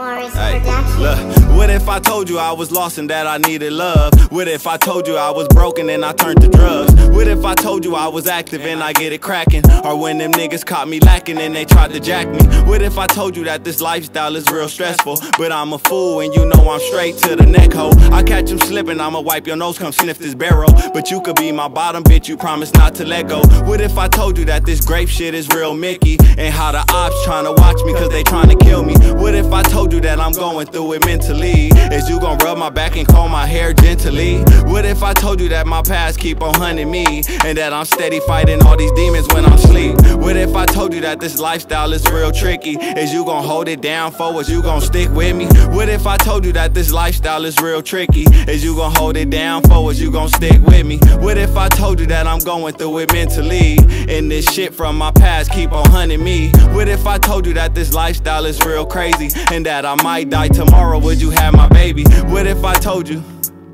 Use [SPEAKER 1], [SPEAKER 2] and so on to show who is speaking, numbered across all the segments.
[SPEAKER 1] Hey, look, what if I told you I was lost and that I needed love? What if I told you I was broken and I turned to drugs? What if I told you I was active and I get it cracking? Or when them niggas caught me lacking and they tried to jack me? What if I told you that this lifestyle is real stressful? But I'm a fool and you know I'm straight to the neck hole. I catch him slipping, I'ma wipe your nose, come sniff this barrel. But you could be my bottom bitch, you promise not to let go. What if I told you that this grape shit is real Mickey? And how the ops trying to watch me cause they trying to kill me? What if I told you that I'm going through it mentally? Is you gon' rub my back and comb my hair gently? What if I told you that my past keep on hunting me? And that I'm steady fighting all these demons when I'm sleep? What if I told you that this lifestyle is real tricky? Is you gon' hold it down for us? You gon' stick with me? What if I told you that this lifestyle is real tricky? Is you gon' hold it down for us? You gon' stick with me? What if I told you that I'm going through it mentally? And this shit from my past keep on hunting me? What if I told you that this lifestyle is real crazy? And that I might die tomorrow? Would you have my baby? What if I told you?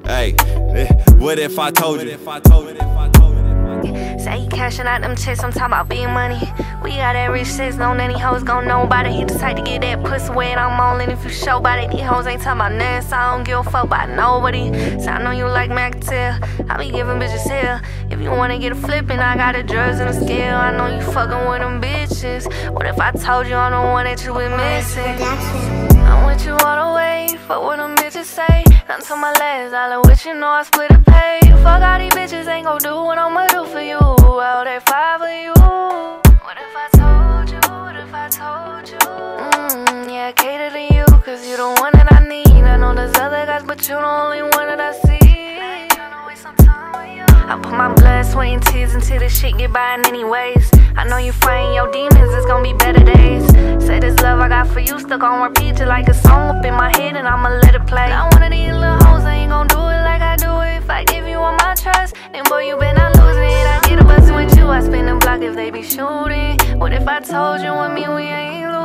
[SPEAKER 1] Hey, eh, what if I told you?
[SPEAKER 2] Say he cashing out them checks, I'm talking about big money. We got that rich sex, don't any hoes gon' know about it. He the type to get that pussy wet, I'm all in if you show about it. These hoes ain't talking about nothing, so I don't give a fuck about nobody. So I know you like me, I can tell. I be giving bitches hell. If you wanna get a flippin', I got the drugs and the scale. I know you fucking with them bitches. What if I told you I'm the one that you been missing? I'm with you all the way, fuck what them bitches say. Nothing to my last dollar, with you know I split a pay. Fuck all these bitches, ain't gon' do what I'ma do for you. All that five for you. What if I told you? What if I told you? Mmm, yeah, I cater to you, cause you the one that I need. I know there's other guys, but you the only one that I see. I put my blood, sweat, and tears into this shit, get by in anyways. I know you fighting your demons, it's gonna be better days. Say stuck on repeat, just like a song up in my head, and I'ma let it play. Not one of these little hoes, I ain't gon' do it like I do it. If I give you all my trust, then boy, you better not lose it. I get a bus with you, I spin the block if they be shooting. What if I told you with me we ain't losing?